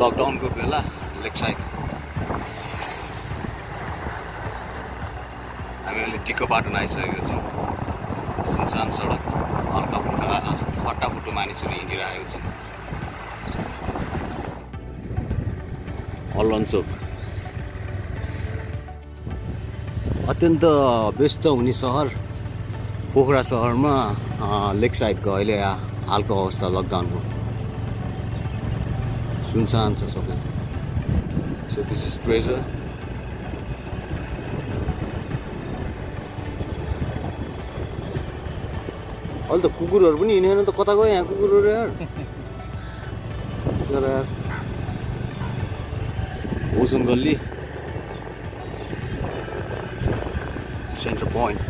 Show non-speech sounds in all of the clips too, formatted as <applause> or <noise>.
लकडाउनको बेला लेक साइड हामी अहिले टिको बाटोमा आइसकेका छौँ। सुनसान सडक हल्का फुल्का फट्टाफुट्टो मानिसहरू हिँडिरहेको छ हल्लन चोक। अत्यन्त व्यस्त हुने सहर पोखरा सहरमा लेक साइडको अहिले हालको अवस्था लकडाउनको सुनसान छ सबै सो दिस इज ट्रेजर अहिले त कुकुरहरू पनि हिँडेन त कता गयो यहाँ कुकुरहरू यार? <laughs> बिचरा यार। ओसन गल्ली सेन्टर पोइन्ट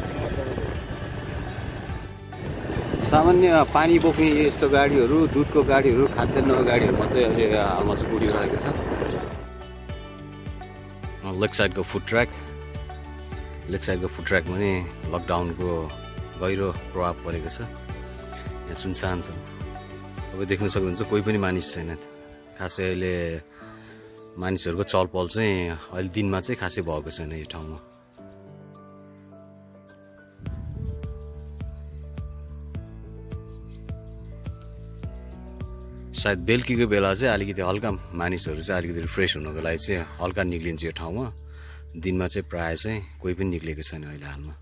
सामान्य पानी बोक्ने यस्तो गाडीहरू दुधको गाडीहरू खाद्यान्नको गाडीहरू मात्रै अहिले हालमा चाहिँ कुदिरहेको छ। लेग साइडको फुड ट्र्याक लेग साइडको फुड ट्र्याकमा नि लकडाउनको गहिरो प्रभाव परेको छ। यहाँ सुनसान छ। तपाईँ देख्न सक्नुहुन्छ कोही पनि मानिस छैन। खासै अहिले मानिसहरूको चलपल चाहिँ अहिले दिनमा चाहिँ खासै भएको छैन यो ठाउँमा। सायद बेलुकीको बेला चाहिँ अलिकति हल्का मानिसहरू चाहिँ अलिकति फ्रेस हुनको लागि चाहिँ हल्का निक्लिन्छ यो ठाउँमा। दिनमा चाहिँ प्रायः चाहिँ कोही पनि निक्लेको छैन अहिले हालमा।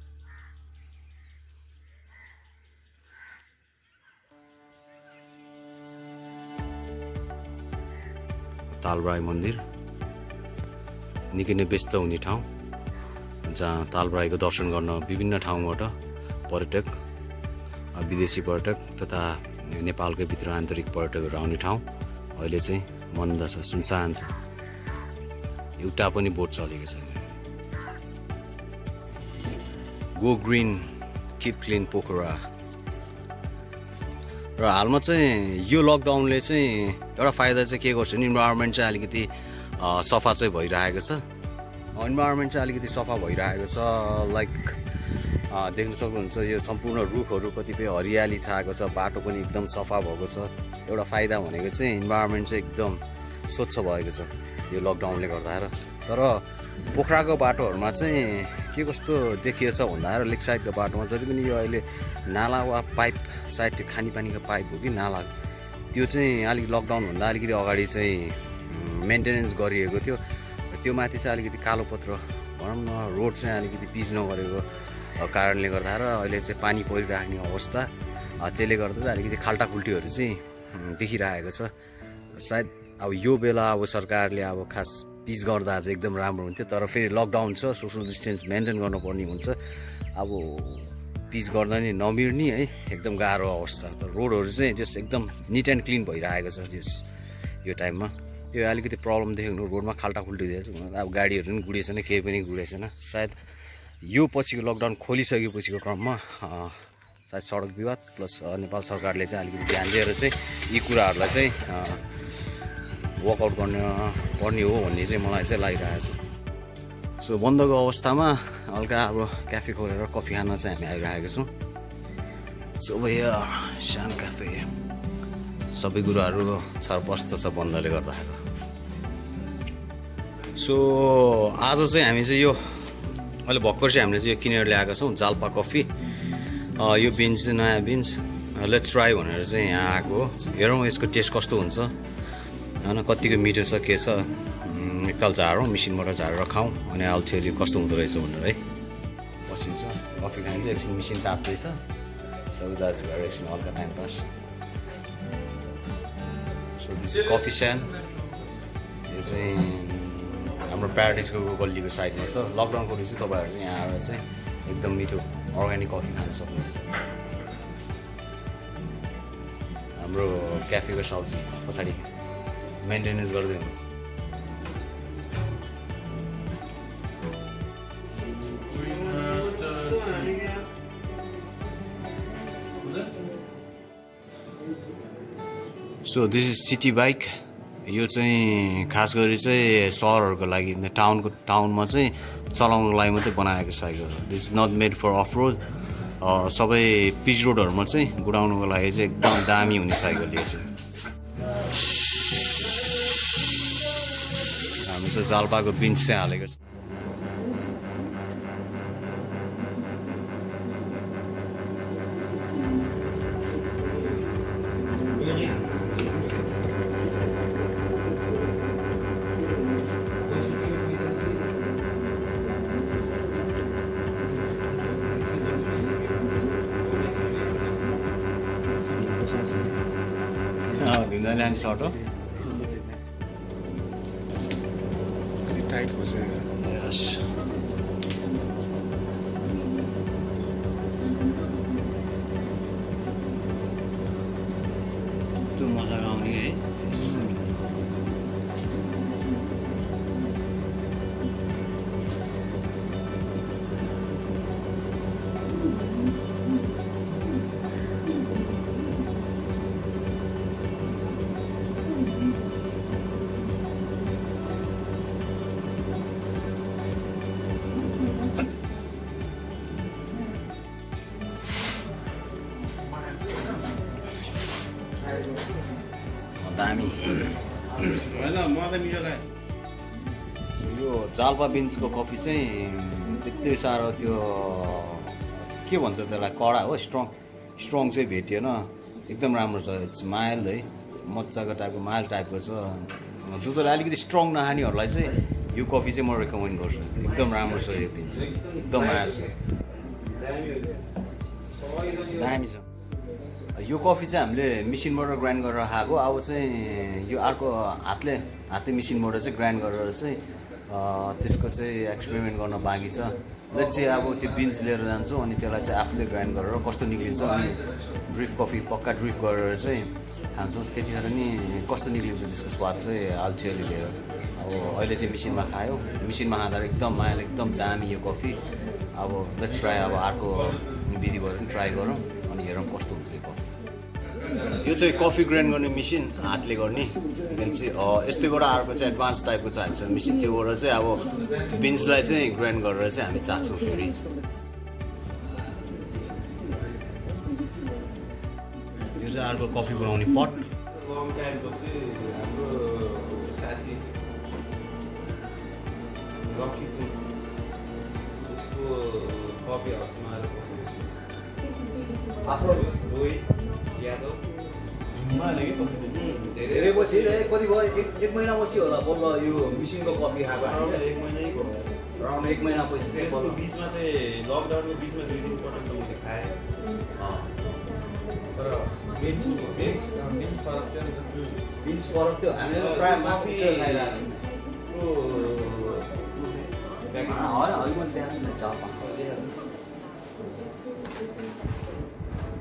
तालब्राई मन्दिर। निकै नै व्यस्त हुने ठाउँ जहाँ तालब्राईको दर्शन गर्न विभिन्न ठाउँबाट पर्यटक विदेशी पर्यटक तथा नेपालकै भित्र आन्तरिक पर्यटकहरू आउने ठाउँ। अहिले चाहिँ मन्द छ सुनसान छ। एउटा पनि बोट चलेको छैन। Go green keep clean Pokhara. र हालमा चाहिँ यो लकडाउनले चाहिँ एउटा फाइदा चाहिँ के गर्छ भने इन्भाइरोमेन्ट चाहिँ अलिकति सफा चाहिँ भइरहेको छ। इन्भाइरोमेन्ट चाहिँ अलिकति सफा भइरहेको छ। लाइक देख्न सक्नुहुन्छ यो सम्पूर्ण रुखहरू कतिपय हरियाली छाएको छ बाटो पनि एकदम सफा भएको छ। एउटा फाइदा भनेको चाहिँ इन्भाइरोमेन्ट चाहिँ एकदम स्वच्छ भएको छ यो लकडाउनले गर्दा र तर पोखराको बाटोहरूमा चाहिँ के कस्तो देखिएछ भन्दाखेरि लेक साइडको बाटोमा जति पनि यो अहिले नाला वा पाइप सायद त्यो खानेपानीको पाइप हो कि नाला त्यो चाहिँ अलिक लकडाउनभन्दा अलिकति अगाडि चाहिँ मेन्टेनेन्स गरिएको थियो। त्यो माथि चाहिँ अलिकति कालो पत्र भनौँ न रोड चाहिँ अलिकति पिच नगरेको कारणले गर्दा र अहिले चाहिँ पानी परिराख्ने अवस्था त्यसले गर्दा चाहिँ अलिकति खाल्टाखुल्टीहरू चाहिँ देखिरहेको छ। सायद अब यो बेला अब सरकारले अब खास पिच गर्दा चाहिँ एकदम राम्रो हुन्थ्यो तर फेरि लकडाउन छ सोसियल डिस्टेन्स मेन्टेन गर्नुपर्ने हुन्छ। अब पिच गर्दा नि नमिर्ने है एकदम गाह्रो अवस्था। तर रोडहरू चाहिँ जस एकदम निट एन्ड क्लिन भइरहेको छ जस यो टाइममा। त्यो अलिकति प्रब्लम देखेको रोडमा खाल्टाखुल्टी दिएछ अब गाडीहरू पनि गुडेछैन केही पनि गुडेछैन सायद यो पछिको लकडाउन खोलिसकेपछिको क्रममा सायद सडक विवाद प्लस नेपाल सरकारले चाहिँ अलिकति ध्यान दिएर चाहिँ यी कुराहरूलाई चाहिँ वर्कआउट गर्न पर्ने हो भन्ने चाहिँ मलाई चाहिँ लागिरहेको छ। सो बन्दको अवस्थामा हल्का अब क्याफे खोलेर कफी खान चाहिँ हामी आइरहेको छौँ। सो भैया सानो क्याफे सबै कुराहरू छरपस्त छ बन्दले गर्दा सो आज चाहिँ हामी चाहिँ यो अहिले भर्खर चाहिँ हामीले चाहिँ यो किनेर ल्याएका छौँ जाल्पा कफी। यो बिन्स चाहिँ नयाँ बिन्स। लेट्स ट्राई भनेर चाहिँ यहाँ आएको हो। हेरौँ यसको टेस्ट कस्तो हुन्छ। होइन कतिको मिठो छ के छ। एकताल झारौँ मिसिनबाट झारेर खाउँ अनि अल्छेली कस्तो हुँदो रहेछ भनेर है। बसिन्छ। कफी खान्छ एकछिन मिसिन ताप्दैछ। सबै दाजु भएर एकछिन हल्का time pass so this coffee स्यान यो चाहिँ हाम्रो प्याराडाइसको गल्लीको साइडमा छ। लकडाउनको चाहिँ तपाईँहरू चाहिँ यहाँ आएर चाहिँ एकदम मिठो अर्ग्यानिक कफी खान सक्नुहुन्छ। हाम्रो क्याफेको सब्जी पछाडि मेन्टेनेन्स गर्दै हुनुहुन्छ। So this is city bike यो चाहिँ खास गरी चाहिँ सहरहरूको लागि टाउनको टाउनमा चाहिँ चलाउनको लागि मात्रै बनाएको cycle this is not made for off road सबै पिच रोडहरूमा चाहिँ गुडाउनुको लागि चाहिँ एकदम दामी हुने साइकल यो चाहिँ। छ जाल्पाको बिन्स चाहिँ हालेको छ। भिन्दा ल्यान्ड सर्ट हो टाइट यो जाल्पा बिन्सको कफी चाहिँ त्यति साह्रो त्यो के भन्छ त्यसलाई कडा हो स्ट्रङ स्ट्रङ चाहिँ भेटिएन। एकदम राम्रो छ इट्स माइल्ड है मजाको टाइपको माइल्ड टाइपको छ। जो अलिकति स्ट्रङ नखानेहरूलाई चाहिँ यो कफी चाहिँ म रेकमेन्ड गर्छु। एकदम राम्रो छ यो बिन्स। एकदम माइल्ड छ। दामी छ। यो कफी चाहिँ हामीले मिसिनबाट ग्राइन्ड गरेर खाएको। अब चाहिँ यो अर्को हातले हाते मिसिनबाट चाहिँ ग्राइन्ड गरेर चाहिँ त्यसको चाहिँ एक्सपेरिमेन्ट गर्न बाँकी छ। लेट चाहिँ अब त्यो बिन्स लिएर जान्छौँ अनि त्यसलाई चाहिँ आफूले ग्राइन्ड गरेर कस्तो निक्लिन्छ अनि ड्रिफ कफी पक्का ड्रिफ गरेर चाहिँ खान्छौँ। त्यतिखेर नि कस्तो निक्लिन्छ त्यसको स्वाद चाहिँ अल्छिअलि लिएर। अब अहिले चाहिँ मिसिनमा खायो। मिसिनमा खाँदा एकदम माया एकदम दामी यो कफी अब लेट्स ट्राई अब अर्को विधिबाट पनि ट्राई गरौँ। अनि हेरौँ कस्तो हुन्छ यो कफी। यो चाहिँ कफी ग्राइन्ड गर्ने मेसिन हातले गर्ने। अँ, यस्तैबाट अर्को चाहिँ एडभान्स टाइपको छ हामीसँग मेसिन त्योबाट चाहिँ अब बिन्सलाई चाहिँ ग्राइन्ड गरेर चाहिँ हामी चाख्छौँ फेरि। यो चाहिँ अर्को कफी बनाउने पट उसको कफी हाउसमा आएर बसेको छु। आफ्नो रोहित यादव धेरै पछि कति भयो? एक एक महिना पछि होला बल्ल यो मिसिनको कफी खाएको एक महिनै भयो। अराउन्ड एक महिना पछि चाहिँ बिचमा चाहिँ लकडाउनको बिचमा दुई तिन पटक त मैले खाएँ। तर बेन्च बेन्च बेन्च फरक थियो बिन्स फरक थियो। हामीले प्रायः मासु होइन अहिले मैले त्यहाँ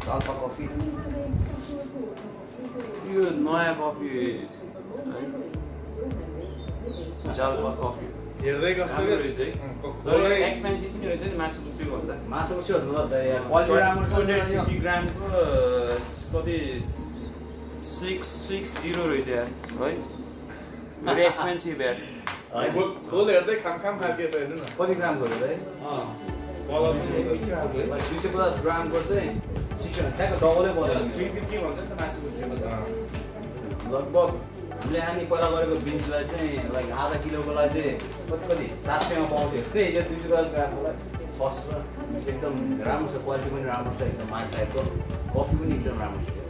चालपा कफी यो नयाँ कफी जालपा कफी हेर्दै कस्तो रहेछ है? एक्सपेन्सिभ पनि रहेछ नि मासु भन्दा? मासु राम्रो छ। फिफ्टी ग्रामको कति? सिक्स सिक्स जिरो रहेछ यार है? भेरी एक्सपेन्सिभ यार। खोल हेर्दै खाम खाम खालके छ हेर्नु न। कति ग्राम गर्यो त है कलर दुई सय पचास ग्रामको चाहिँ सिक्स हन्ड्रेड डबलै पर्छ थ्री फिफ्टी भन्छ नि त मासु पुस्रोको त लगभग हामीले अनि पहिला गरेको बिन्सलाई चाहिँ लाइक आधा किलोको लागि चाहिँ कति कति सात सयमा पाउँथ्यो त्यही यो दुई सय ग्रामकोलाई छ सय एकदम राम्रो छ क्वालिटी पनि राम्रो छ एकदम माल टाइपको कफी पनि एकदम राम्रो छ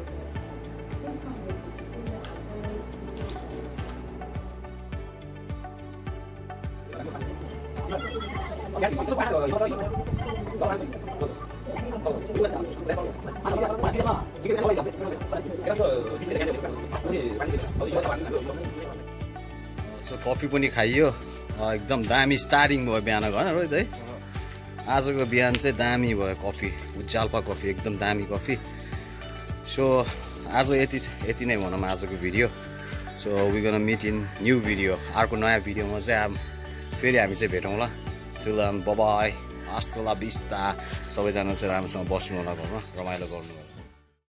सो कफी पनि खाइयो। एकदम दामी स्टार्टिङ भयो बिहान होइन रोहित है। आजको बिहान चाहिँ दामी भयो कफी उज्जाल्पा कफी एकदम दामी कफी। सो आज यति यति नै भनौँ आजको video. So we gonna meet in new video अर्को नयाँ भिडियोमा चाहिँ फेरि हामी चाहिँ भेटौँला। चिल्लान बबाई आस्तोला बिस्ता सबैजना चाहिँ राम्रोसँग बस्नु होला घरमा रमाइलो गर्नु